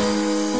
Música